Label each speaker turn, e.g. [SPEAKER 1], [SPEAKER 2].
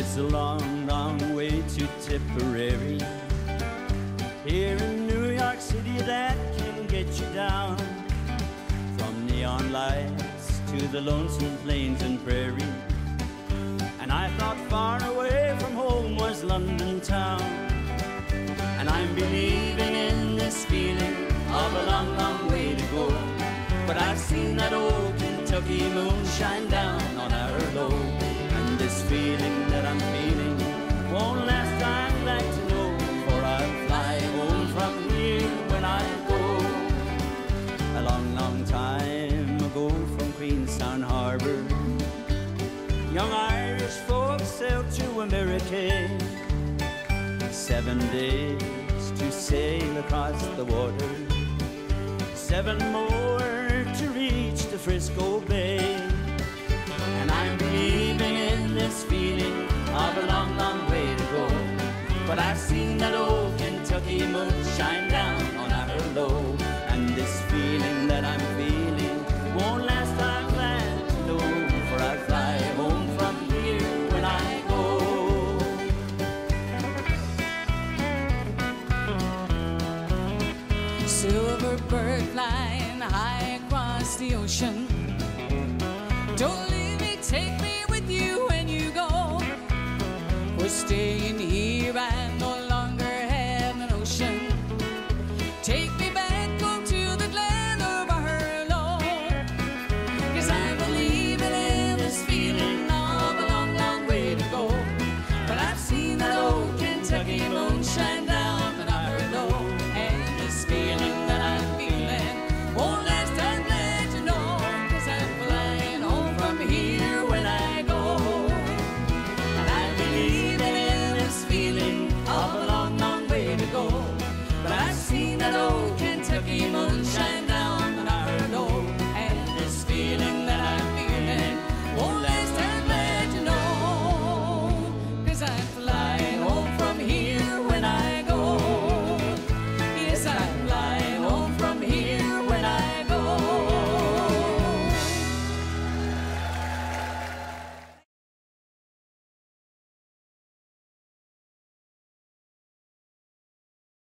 [SPEAKER 1] It's a long, long way to Tipperary. Here in New York City, that can get you down. From neon lights to the lonesome plains and prairie. And I thought far away from home was London town. And I'm believing in this feeling of a long, long way to go. But I've seen that old Kentucky moon shine down on our low. And this feeling sailed. Seven days to sail across the water, seven more to reach the Frisco Bay. And I'm believing in this feeling of a long, long way to go. But I've seen that old Kentucky moon shine down
[SPEAKER 2] Silver bird flying high across the ocean. Don't leave me, take me with you when you go. We're staying here, I feeling won't last,